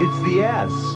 It's the S.